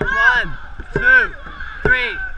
One, two, three.